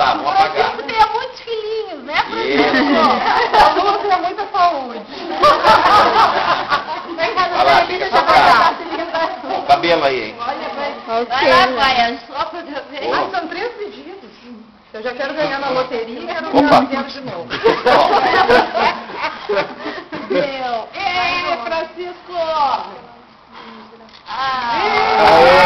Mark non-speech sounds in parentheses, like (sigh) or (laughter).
Lá, vamos vamos apagar. Francisco tenha muitos filhinhos, né, Isso. Francisco? A Lula tenha muita saúde. (laughs) Vem cá, Vai lá, fica deixa eu socado. pegar. O cabelo aí, hein? Olha, vai. Vai lá, pai, só pra ver. Ah, são três pedidos. Eu já quero ganhar na loteria e quero Opa. ganhar dinheiro de novo. (laughs) Meu. Ei, Francisco! Ah! Aê!